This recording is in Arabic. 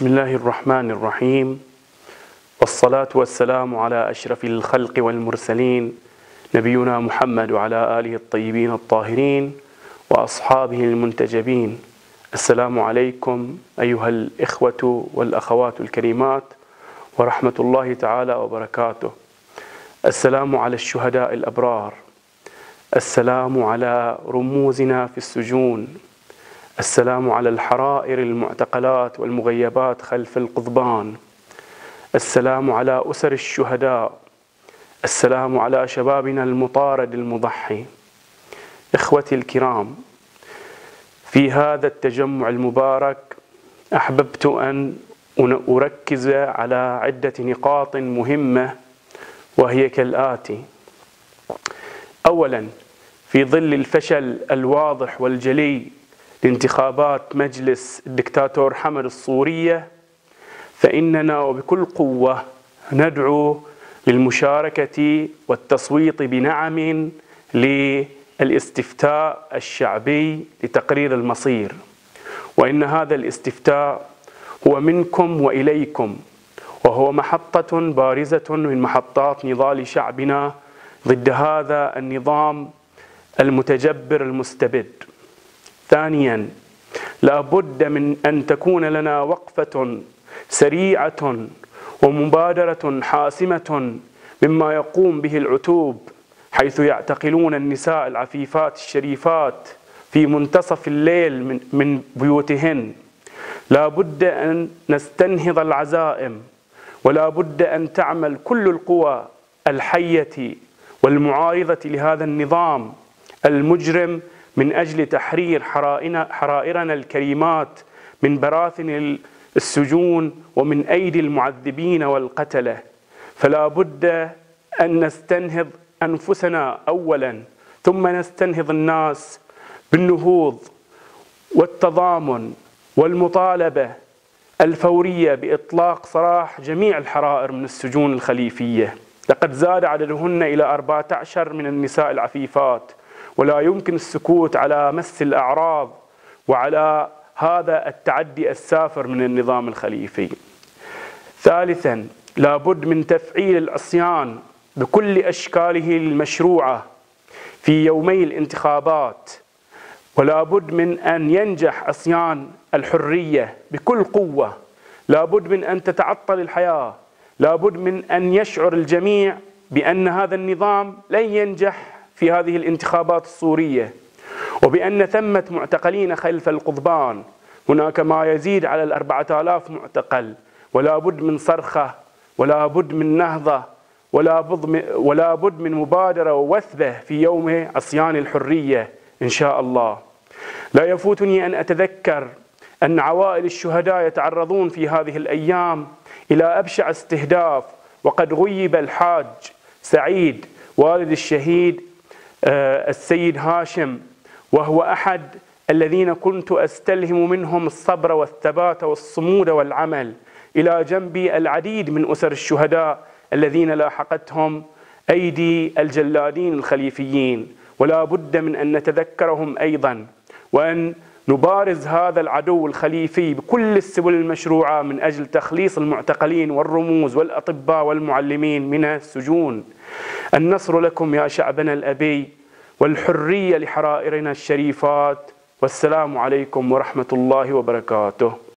بسم الله الرحمن الرحيم والصلاة والسلام على أشرف الخلق والمرسلين نبينا محمد وعلى آله الطيبين الطاهرين وأصحابه المنتجبين السلام عليكم أيها الإخوة والأخوات الكريمات ورحمة الله تعالى وبركاته السلام على الشهداء الأبرار السلام على رموزنا في السجون السلام على الحرائر المعتقلات والمغيبات خلف القضبان. السلام على أسر الشهداء. السلام على شبابنا المطارد المضحي. إخوتي الكرام في هذا التجمع المبارك أحببت أن أركز على عدة نقاط مهمة وهي كالآتي. أولا في ظل الفشل الواضح والجلي لانتخابات مجلس الدكتاتور حمد الصورية فإننا وبكل قوة ندعو للمشاركة والتصويت بنعم للاستفتاء الشعبي لتقرير المصير. وإن هذا الاستفتاء هو منكم وإليكم وهو محطة بارزة من محطات نضال شعبنا ضد هذا النظام المتجبر المستبد. ثانيا لا بد من أن تكون لنا وقفة سريعة ومبادرة حاسمة مما يقوم به العتوب حيث يعتقلون النساء العفيفات الشريفات في منتصف الليل من, بيوتهن. لا بد أن نستنهض العزائم ولا بد أن تعمل كل القوى الحية والمعارضة لهذا النظام المجرم من أجل تحرير حرائرنا الكريمات من براثن السجون ومن أيدي المعذبين والقتلة. فلا بد أن نستنهض أنفسنا أولا ثم نستنهض الناس بالنهوض والتضامن والمطالبة الفورية بإطلاق سراح جميع الحرائر من السجون الخليفية. لقد زاد عددهن إلى 14 من النساء العفيفات. ولا يمكن السكوت على مس الأعراض وعلى هذا التعدي السافر من النظام الخليفي. ثالثا لابد من تفعيل العصيان بكل أشكاله المشروعة في يومي الانتخابات ولا بد من أن ينجح عصيان الحرية بكل قوة. لا بد من أن تتعطل الحياة. لا بد من أن يشعر الجميع بأن هذا النظام لن ينجح في هذه الانتخابات الصورية وبأن ثمة معتقلين خلف القضبان هناك ما يزيد على الأربعة آلاف معتقل ولا بد من صرخة ولا بد من نهضة ولا بد ولا بد من مبادرة ووثبة في يوم عصيان الحرية إن شاء الله. لا يفوتني أن أتذكر أن عوائل الشهداء يتعرضون في هذه الأيام إلى أبشع استهداف وقد غيب الحاج سعيد والد الشهيد السيد هاشم وهو أحد الذين كنت أستلهم منهم الصبر والثبات والصمود والعمل إلى جنب العديد من أسر الشهداء الذين لاحقتهم أيدي الجلادين الخليفيين. ولا بد من أن نتذكرهم أيضا وأن نبارز هذا العدو الخليفي بكل السبل المشروعة من أجل تخليص المعتقلين والرموز والأطباء والمعلمين من السجون. النصر لكم يا شعبنا الأبي والحرية لحرائرنا الشريفات والسلام عليكم ورحمة الله وبركاته.